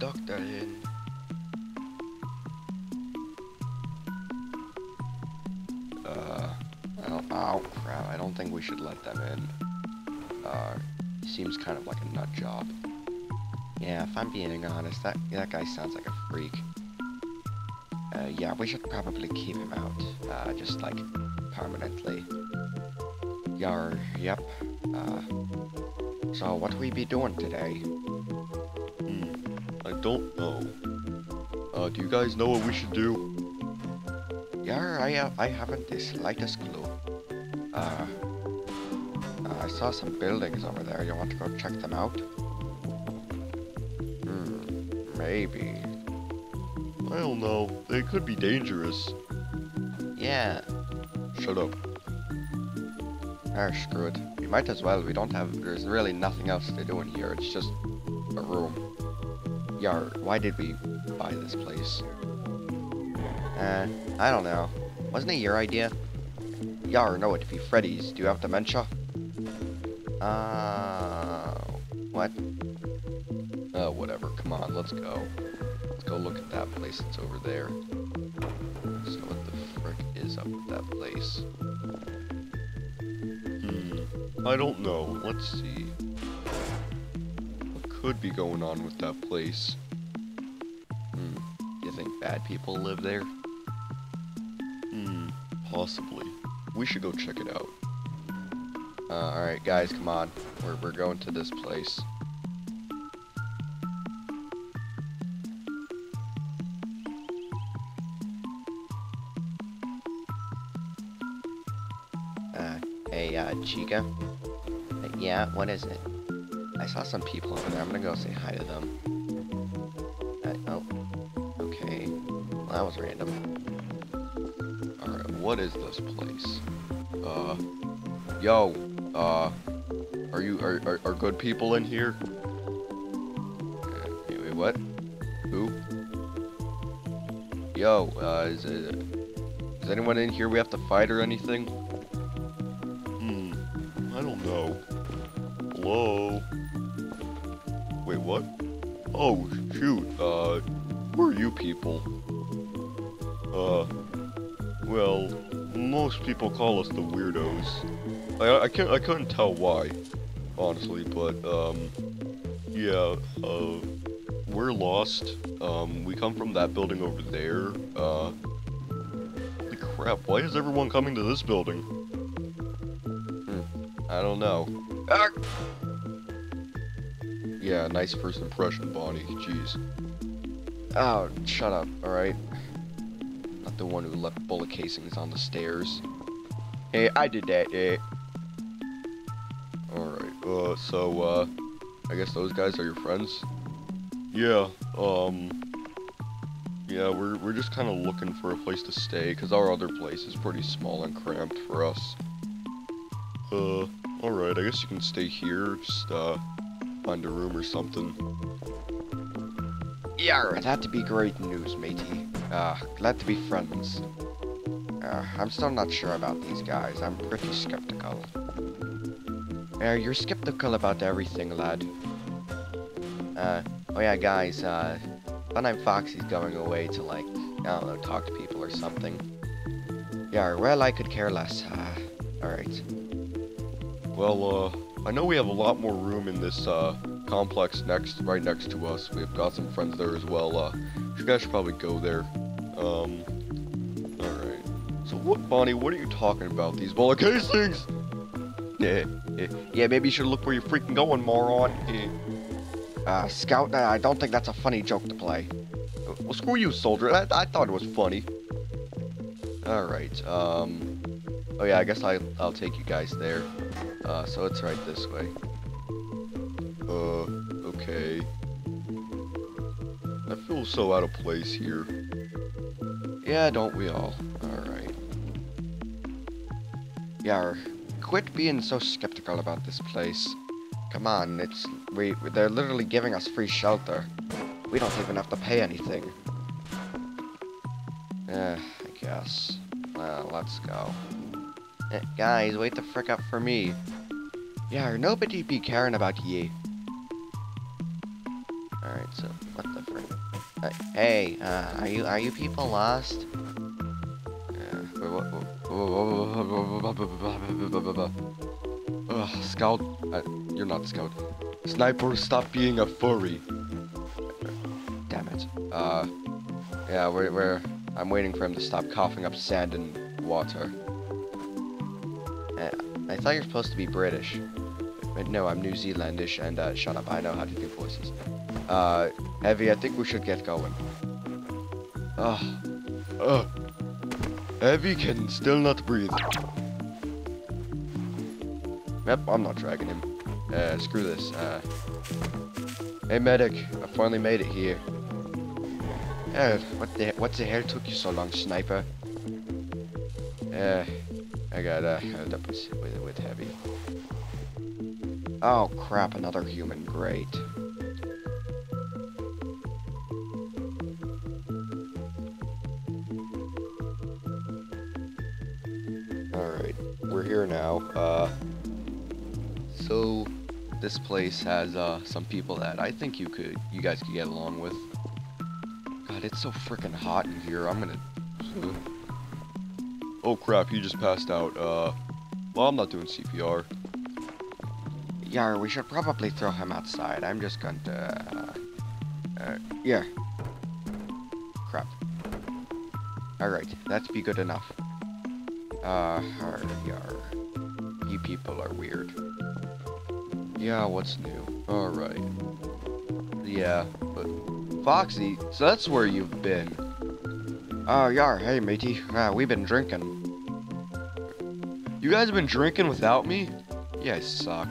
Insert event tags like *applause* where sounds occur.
Doctor in. Uh, I don't, oh crap, I don't think we should let them in. Uh, seems kind of like a nut job. Yeah, if I'm being honest, that, that guy sounds like a freak. Uh, yeah, we should probably keep him out, uh, just like, permanently. Yar, yep. Uh, so what we be doing today? Don't know. Uh, do you guys know what we should do? Yeah, I, uh, I haven't the slightest clue. Uh, uh, I saw some buildings over there. You want to go check them out? Hmm, maybe. I don't know. They could be dangerous. Yeah. Shut up. Ah, screw it. We might as well. We don't have. There's really nothing else to do in here. It's just a room. Yar, why did we buy this place? Uh, I don't know. Wasn't it your idea? Yar, no, it'd be Freddy's. Do you have dementia? Uh, what? Uh, whatever. Come on, let's go. Let's go look at that place that's over there. So what the frick is up with that place? Hmm, I don't know. Let's see. Could be going on with that place? Hmm. You think bad people live there? Hmm, possibly. We should go check it out. Uh, alright, guys, come on. We're, we're going to this place. Uh, hey, uh, Chica? Uh, yeah, what is it? I saw some people over there. I'm gonna go say hi to them. Oh. Okay. Well, that was random. Alright, what is this place? Uh, yo, uh, are you, are, are, are good people in here? Wait, wait, what? Who? Yo, uh, is, it, is anyone in here we have to fight or anything? Hmm, I don't know. Hello? Wait, what? Oh, shoot, uh, who are you people? Uh, well, most people call us the weirdos. I I can't I couldn't tell why, honestly, but um, yeah, uh, we're lost. Um, we come from that building over there. Uh, holy crap! Why is everyone coming to this building? I don't know. Ah! Yeah, nice first impression, Bonnie. Jeez. Oh, shut up, alright? Not the one who left bullet casings on the stairs. Hey, I did that, eh? Alright, uh, so, uh, I guess those guys are your friends? Yeah, um, yeah, we're, we're just kind of looking for a place to stay, because our other place is pretty small and cramped for us. Uh, alright, I guess you can stay here, just, uh, find a room or something. Yeah, that'd be great news, matey. Uh, glad to be friends. Uh, I'm still not sure about these guys. I'm pretty skeptical. Uh, you're skeptical about everything, lad. Uh, oh yeah, guys, uh, Funtime Foxy's going away to, like, I don't know, talk to people or something. Yeah, well, I could care less. Uh, alright. Well, uh, I know we have a lot more room in this, uh, complex next, right next to us. We've got some friends there as well. Uh, you guys should probably go there. Um, alright. So what, Bonnie, what are you talking about? These bullet casings? *laughs* Yeah, yeah, maybe you should look where you're freaking going, moron. Eh, Uh, Scout, I don't think that's a funny joke to play. Well, screw you, soldier. I, I thought it was funny. Alright, um... Oh yeah, I guess I, I'll take you guys there. Uh, so it's right this way. Uh, okay. I feel so out of place here. Yeah, don't we all? Alright. Yeah, quit being so skeptical about this place. Come on, it's... we They're literally giving us free shelter. We don't even have to pay anything. Eh, I guess. Let's go. Eh, guys, wait the frick up for me. Yeah, nobody be caring about ye. Alright, so, what the frick? Uh, hey, uh, are you, are you people lost? Ugh, Scout. Uh, you're not Scout. Sniper, stop being a furry. Damn it. Uh, yeah, we're, we're. I'm waiting for him to stop coughing up sand and water. Uh, I thought you're supposed to be British. But no, I'm New Zealandish, and uh, shut up, I know how to do voices. Uh, Heavy, I think we should get going. Ugh. Ugh. Heavy can still not breathe. Yep, I'm not dragging him. Uh, screw this. Uh, hey, medic, I finally made it here. Uh, what the what the hell took you so long, sniper? Uh, I got uh, held up with, with, with Heavy. Oh crap, another human, great. Alright, we're here now. Uh, so this place has uh, some people that I think you could, you guys could get along with. God, it's so freaking hot in here. I'm gonna. Oh crap, he just passed out. Uh, well, I'm not doing CPR. Yar, we should probably throw him outside. I'm just going to. Uh, uh, yeah. Crap. Alright, that's be good enough. Uh, yar. You people are weird. Yeah, what's new? Alright. Yeah, but. Foxy, so that's where you've been. Oh, yar, hey matey. Uh, we've been drinking. You guys have been drinking without me? You guys suck.